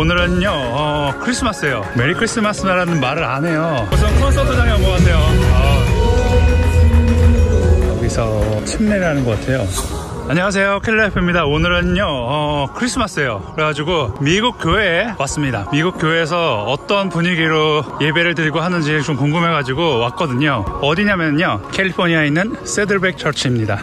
오늘은요 어, 크리스마스예요. Merry Christmas라는 말을 안 해요. 우선 콘서트장에 온 것 같아요. 아, 여기서 침례를 하는 것 같아요. 안녕하세요. 켈레프입니다. 오늘은요 어, 크리스마스예요. 그래가지고 미국 교회에 왔습니다. 미국 교회에서 어떤 분위기로 예배를 드리고 하는지 좀 궁금해가지고 왔거든요. 어디냐면요. 캘리포니아에 있는 Saddleback Church입니다.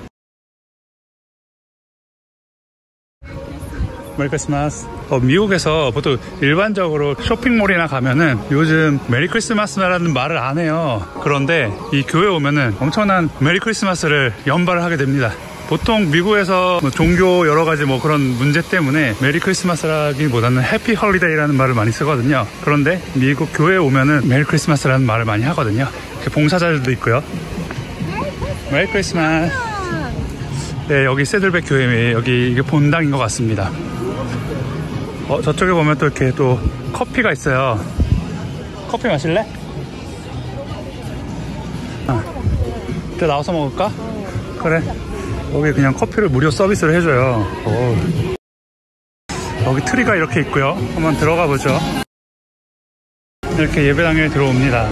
Merry Christmas. 어, 미국에서 보통 일반적으로 쇼핑몰이나 가면은 요즘 Merry Christmas라는 말을 안 해요. 그런데 이 교회 오면은 엄청난 Merry Christmas를 연발을 하게 됩니다. 보통 미국에서 뭐 종교 여러 가지 뭐 그런 문제 때문에 Merry Christmas라기보다는 Happy Holiday라는 말을 많이 쓰거든요. 그런데 미국 교회에 오면은 Merry Christmas라는 말을 많이 하거든요. 봉사자들도 있고요. Merry Christmas. 네, 여기 세들백 교회 여기 이게 본당인 것 같습니다. 어, 저쪽에 보면 또 이렇게 또 커피가 있어요. 커피 마실래? 아, 이제 나와서 먹을까? 그래. 여기 그냥 커피를 무료 서비스를 해줘요. 오. 여기 트리가 이렇게 있고요. 한번 들어가 보죠. 이렇게 예배당에 들어옵니다.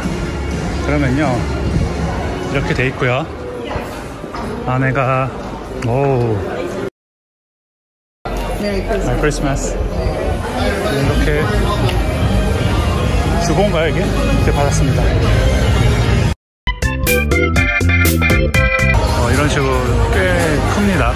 그러면요. 이렇게 돼 있고요. 안에가, 오. 메리 크리스마스. 이렇게 주고인가요 이게? 이렇게 받았습니다 어, 이런 식으로 꽤 큽니다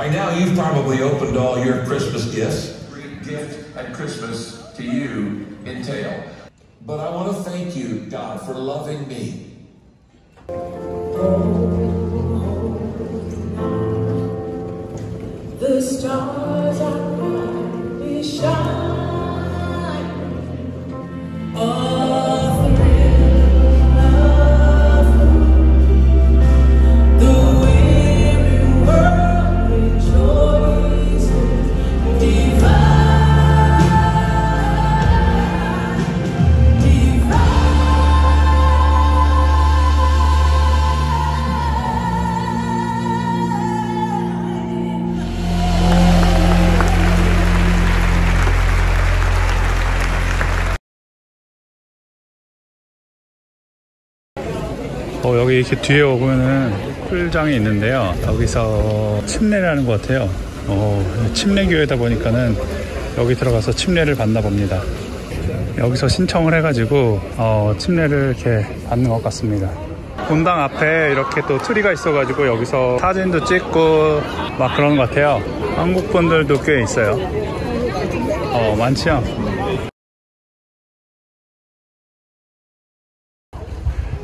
By now, you've probably opened all your Christmas gifts. Great gift at Christmas to you entail. But I want to thank you, God, for loving me. The stars 어, 여기 이렇게 뒤에 오면은 풀장이 있는데요. 여기서 침례를 하는 것 같아요. 어, 침례교회다 보니까는 여기 들어가서 침례를 받나 봅니다. 여기서 신청을 해가지고 어, 침례를 이렇게 받는 것 같습니다. 본당 앞에 이렇게 또 트리가 있어가지고 여기서 사진도 찍고 막 그런 것 같아요. 한국 분들도 꽤 있어요. 어, 많지요?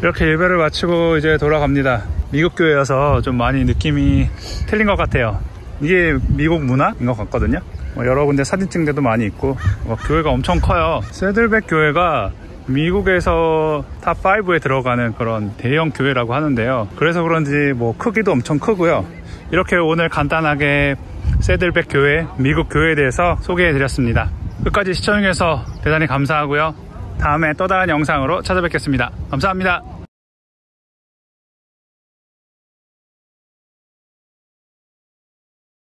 이렇게 예배를 마치고 이제 돌아갑니다. 미국 교회여서 좀 많이 느낌이 틀린 것 같아요. 이게 미국 문화인 것 같거든요. 뭐 여러 군데 사진 찍는 데도 많이 있고 뭐 교회가 엄청 커요. 새들백 교회가 미국에서 top 5에 들어가는 그런 대형 교회라고 하는데요. 그래서 그런지 뭐 크기도 엄청 크고요. 이렇게 오늘 간단하게 새들백 교회, 미국 교회에 대해서 소개해 드렸습니다. 끝까지 시청해주셔서 대단히 감사하고요. 다음에 또 다른 영상으로 찾아뵙겠습니다. 감사합니다.